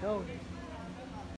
Go.